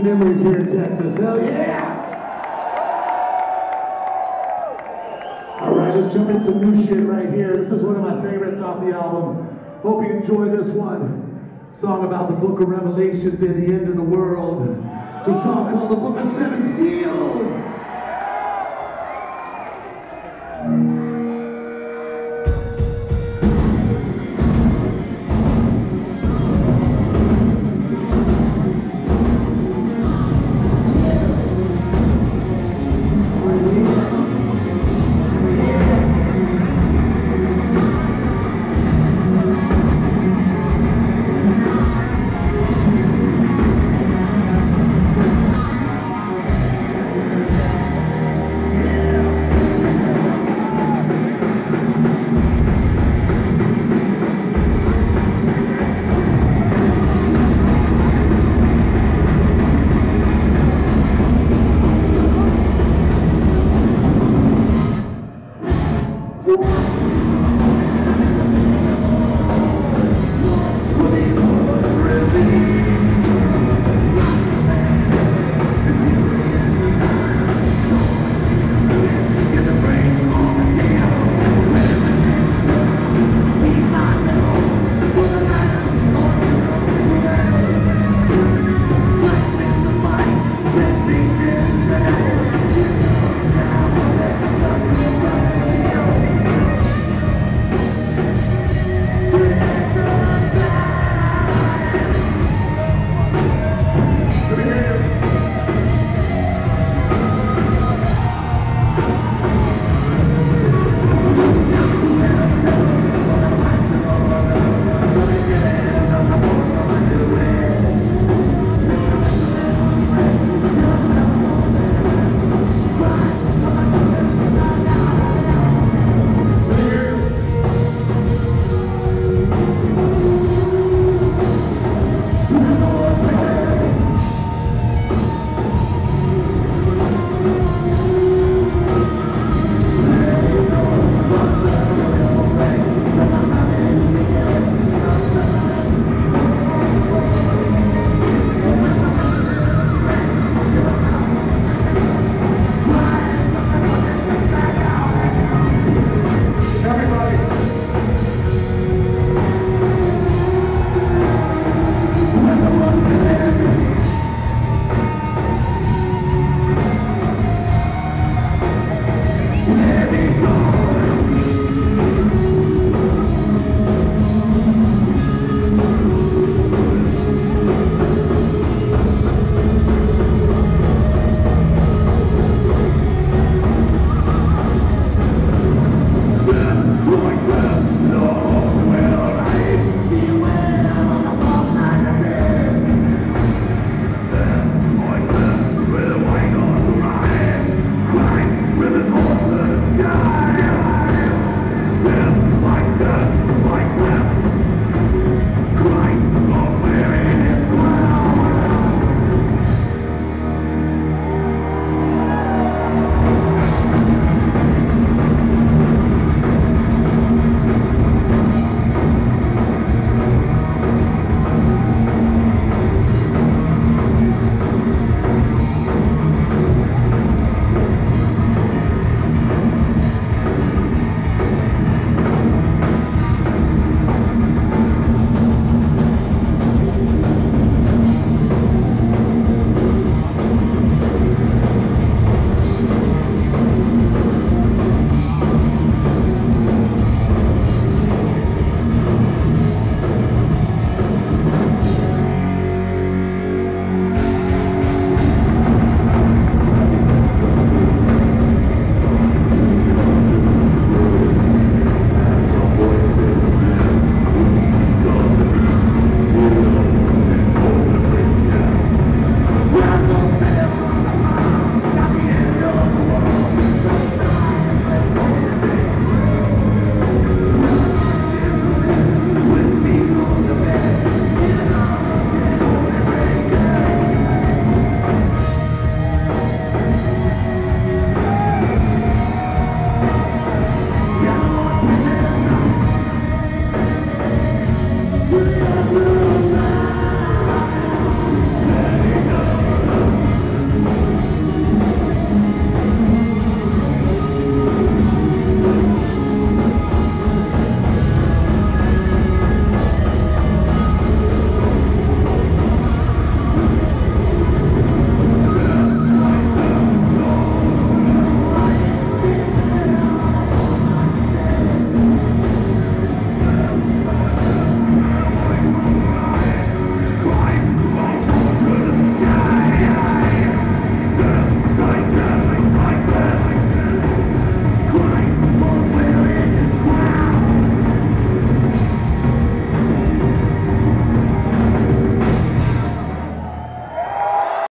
good memories here in Texas. Hell yeah! All right, let's jump into some new shit right here. This is one of my favorites off the album. Hope you enjoy this one. Song about the book of Revelations and the end of the world. It's a song called The Book of Seven Seals.